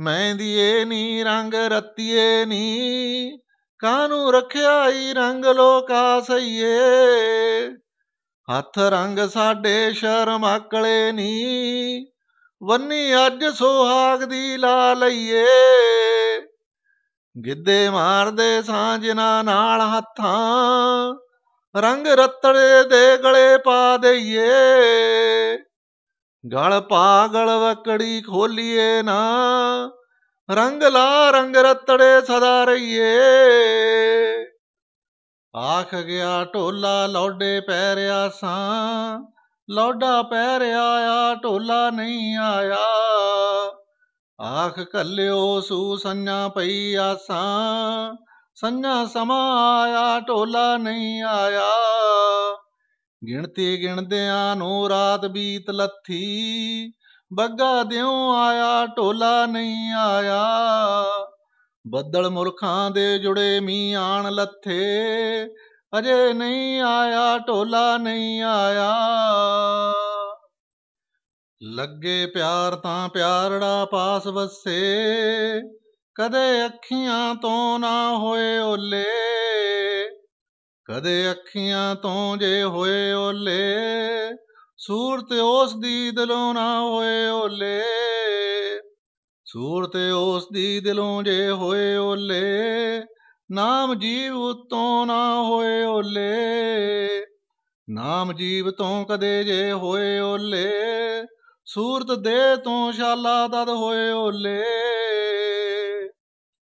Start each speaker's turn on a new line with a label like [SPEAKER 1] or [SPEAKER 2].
[SPEAKER 1] ਮਹਿੰਦੀਏ ਨੀ, ਰੰਗ ਰਤੀਏ ਨੀ। ਕਾਨੂੰ ਰੱਖਿਆ ਈ ਰੰਗ ਲੋਕਾ ਸਈਏ? ਹੱਥ ਰੰਗ ਸਾਡੇ ਸ਼ਰਮਾਕਲੇ ਨੀ। ਵੰਨੀ ਅੱਜ ਸੁਹਾਗ ਦੀ ਲਾ ਲਈਏ। ਗਿੱਦੇ ਮਾਰਦੇ ਸਾਂਝਣਾ ਨਾਲ ਹੱਥਾਂ। ਰੰਗ ਰਤੜੇ ਦੇ ਗਲੇ ਪਾ ਦਈਏ। ਗਲ ਪਾਗਲ ਵਕੜੀ ਖੋਲੀਏ ਨਾ, ਰੰਗ ਲਾ ਰੰਗ ਰਤੜੇ ਸਦਾ ਰਹੀਏ। ਆਖ ਗਿਆ ਢੋਲਾ, ਲੋਡੇ ਪੈਰਿਆ ਸਾਂ ਲੋਡਾ ਪੈਰਿਆ ਆ ਢੋਲਾ ਨਹੀਂ ਆਇਆ। ਆਖ ਕੱਲਿਓ ਸੂ ਸੰਨਾ ਪਈ ਆਸਾਂ ਸੰਨਾ ਸਮਾ ਆਇਆ, ਢੋਲਾ ਨਹੀਂ ਆਇਆ। ਗਿਣਤੀ ਗਿਣਦਿਆਂ ਨੂੰ ਰਾਤ ਬੀਤ ਲੱਥੀ। ਬੱਗਾ ਦਿਓ ਆਇਆ, ਢੋਲਾ ਨਹੀਂ ਆਇਆ। ਬੱਦਲ ਮੁਲਖਾਂ ਦੇ ਜੁੜੇ ਮੀਂਹ ਆਣ ਲੱਥੇ। ਅਜੇ ਨਹੀਂ ਆਇਆ, ਢੋਲਾ ਨਹੀਂ ਆਇਆ। ਲੱਗੇ ਪਿਆਰ ਤਾਂ ਪਿਆਰੜਾ ਪਾਸ ਵਸੇ। ਕਦੇ ਅੱਖੀਆਂ ਤੋਂ ਨਾ ਹੋਏ ਓਲੇ। ਕਦੇ ਅੱਖੀਆਂ ਤੋਂ ਜੇ ਹੋਏ ਓਲੇ, ਸੂਰਤ ਉਸ ਦੀ ਦਿਲੋਂ ਨਾ ਹੋਏ ਓਲੇ। ਸੂਰਤ ਉਸ ਦੀ ਦਿਲੋਂ ਜੇ ਹੋਏ ਓਲੇ, ਨਾਮ ਜੀਵ ਉਤੋਂ ਨਾ ਹੋਏ ਓਲੇ। ਨਾਮ ਜੀਵ ਤੋਂ ਕਦੇ ਜੇ ਹੋਏ ਓਲੇ, ਸੂਰਤ ਦੇ ਤੋਂ ਸ਼ਾਲਾ ਤਦ ਹੋਏ ਓਲੇ।